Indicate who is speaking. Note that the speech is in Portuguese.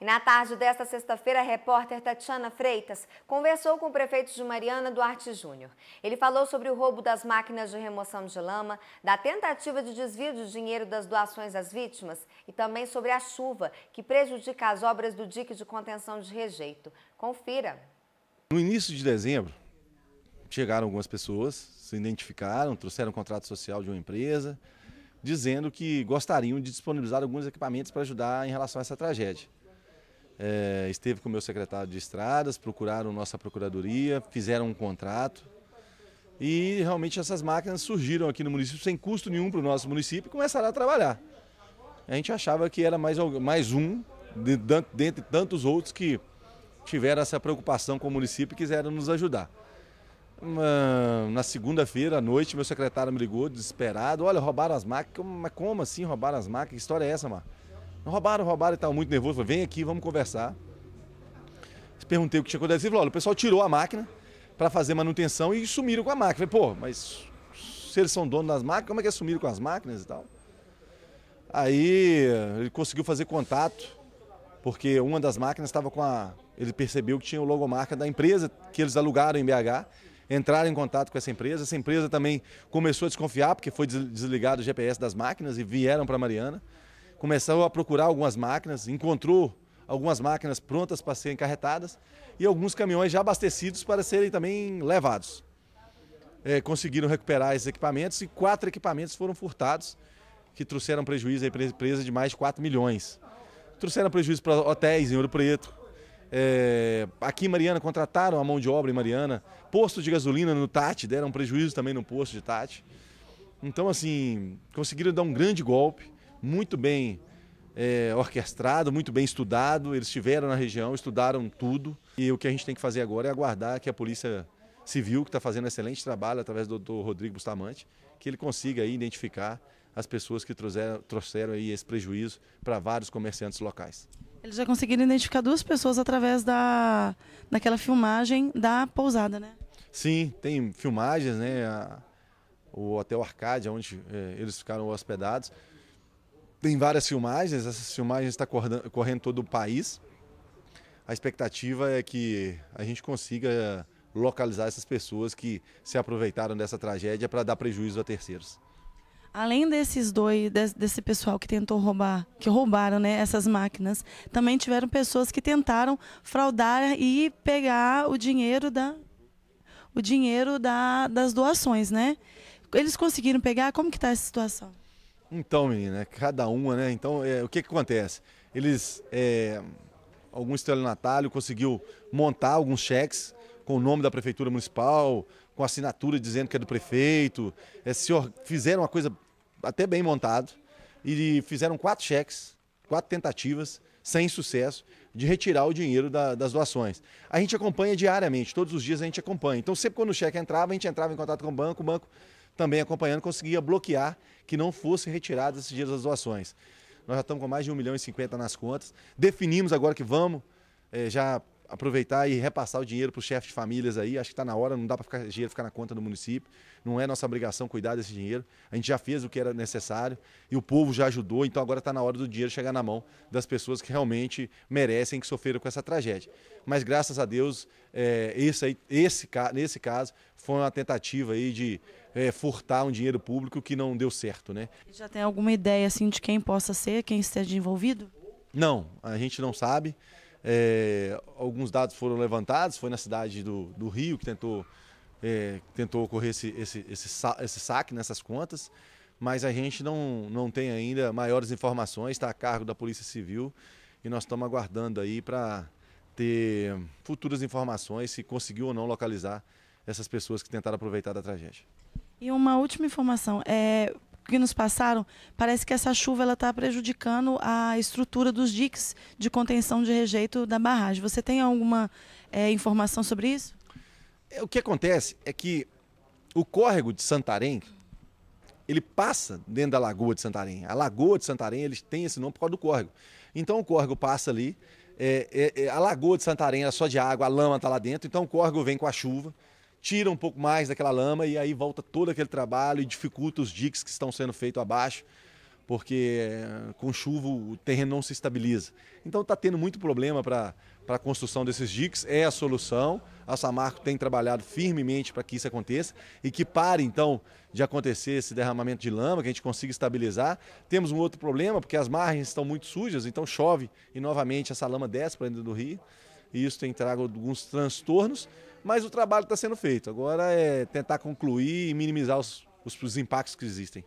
Speaker 1: E na tarde desta sexta-feira, a repórter Tatiana Freitas conversou com o prefeito de Mariana, Duarte Júnior. Ele falou sobre o roubo das máquinas de remoção de lama, da tentativa de desvio de dinheiro das doações às vítimas e também sobre a chuva que prejudica as obras do dique de contenção de rejeito. Confira.
Speaker 2: No início de dezembro, chegaram algumas pessoas, se identificaram, trouxeram um contrato social de uma empresa, dizendo que gostariam de disponibilizar alguns equipamentos para ajudar em relação a essa tragédia é, esteve com o meu secretário de estradas, procuraram nossa procuradoria, fizeram um contrato. E realmente essas máquinas surgiram aqui no município sem custo nenhum para o nosso município e começaram a trabalhar. A gente achava que era mais, mais um, dentre tantos outros que tiveram essa preocupação com o município e quiseram nos ajudar. Na segunda-feira à noite, meu secretário me ligou, desesperado. Olha, roubaram as máquinas. Mas como assim roubaram as máquinas? Que história é essa, Mar? Roubaram, roubaram, estava muito nervoso. Falei, vem aqui, vamos conversar. Perguntei o que tinha acontecido. Falou, olha, o pessoal tirou a máquina para fazer manutenção e sumiram com a máquina. Falei, pô, mas se eles são donos das máquinas, como é que é sumiram com as máquinas e tal? Aí ele conseguiu fazer contato, porque uma das máquinas estava com a. Ele percebeu que tinha o logomarca da empresa que eles alugaram em BH. Entraram em contato com essa empresa. Essa empresa também começou a desconfiar, porque foi desligado o GPS das máquinas e vieram para Mariana começou a procurar algumas máquinas, encontrou algumas máquinas prontas para serem encarretadas e alguns caminhões já abastecidos para serem também levados. É, conseguiram recuperar esses equipamentos e quatro equipamentos foram furtados, que trouxeram prejuízo à empresa de mais de 4 milhões. Trouxeram prejuízo para hotéis em Ouro Preto. É, aqui em Mariana contrataram a mão de obra em Mariana. Posto de gasolina no Tati, deram prejuízo também no posto de Tati. Então, assim, conseguiram dar um grande golpe muito bem é, orquestrado, muito bem estudado. Eles estiveram na região, estudaram tudo. E o que a gente tem que fazer agora é aguardar que a Polícia Civil, que está fazendo um excelente trabalho através do Dr. Rodrigo Bustamante, que ele consiga aí identificar as pessoas que trouxeram, trouxeram aí esse prejuízo para vários comerciantes locais.
Speaker 3: Eles já conseguiram identificar duas pessoas através da, daquela filmagem da pousada, né?
Speaker 2: Sim, tem filmagens, né? A, o Hotel Arcádia, onde é, eles ficaram hospedados. Tem várias filmagens, essas filmagens estão tá correndo todo o país. A expectativa é que a gente consiga localizar essas pessoas que se aproveitaram dessa tragédia para dar prejuízo a terceiros.
Speaker 3: Além desses dois, desse pessoal que tentou roubar, que roubaram né, essas máquinas, também tiveram pessoas que tentaram fraudar e pegar o dinheiro da, o dinheiro da, das doações, né? Eles conseguiram pegar? Como que está essa situação?
Speaker 2: Então, menina, é cada uma, né? Então, é, o que, que acontece? Eles, é, algum estelionatário conseguiu montar alguns cheques com o nome da prefeitura municipal, com assinatura dizendo que é do prefeito. É, se fizeram uma coisa até bem montado e fizeram quatro cheques, quatro tentativas, sem sucesso, de retirar o dinheiro da, das doações. A gente acompanha diariamente, todos os dias a gente acompanha. Então, sempre quando o cheque entrava, a gente entrava em contato com o banco, o banco também acompanhando, conseguia bloquear que não fossem retirados esses dias das doações. Nós já estamos com mais de 1 milhão e 50 nas contas. Definimos agora que vamos é, já aproveitar e repassar o dinheiro para os chefes de famílias aí. Acho que está na hora, não dá para ficar dinheiro ficar na conta do município. Não é nossa obrigação cuidar desse dinheiro. A gente já fez o que era necessário e o povo já ajudou, então agora está na hora do dinheiro chegar na mão das pessoas que realmente merecem, que sofreram com essa tragédia. Mas graças a Deus, é, esse, aí, esse, nesse caso, foi uma tentativa aí de é, furtar um dinheiro público que não deu certo, né?
Speaker 3: Já tem alguma ideia assim de quem possa ser, quem esteja envolvido?
Speaker 2: Não, a gente não sabe. É, alguns dados foram levantados, foi na cidade do, do Rio que tentou, é, tentou ocorrer esse, esse, esse, esse saque nessas contas, mas a gente não, não tem ainda maiores informações, está a cargo da Polícia Civil e nós estamos aguardando aí para ter futuras informações se conseguiu ou não localizar essas pessoas que tentaram aproveitar da tragédia.
Speaker 3: E uma última informação, é, que nos passaram, parece que essa chuva ela está prejudicando a estrutura dos diques de contenção de rejeito da barragem. Você tem alguma é, informação sobre isso?
Speaker 2: É, o que acontece é que o córrego de Santarém, ele passa dentro da lagoa de Santarém. A lagoa de Santarém ele tem esse nome por causa do córrego. Então o córrego passa ali, é, é, é a lagoa de Santarém é só de água, a lama está lá dentro, então o córrego vem com a chuva tira um pouco mais daquela lama e aí volta todo aquele trabalho e dificulta os diques que estão sendo feitos abaixo porque eh, com chuva o terreno não se estabiliza. Então está tendo muito problema para a construção desses diques, é a solução. A Samarco tem trabalhado firmemente para que isso aconteça e que pare então de acontecer esse derramamento de lama, que a gente consiga estabilizar. Temos um outro problema, porque as margens estão muito sujas, então chove e novamente essa lama desce para dentro do rio. E isso tem trago alguns transtornos, mas o trabalho está sendo feito. Agora é tentar concluir e minimizar os, os, os impactos que existem.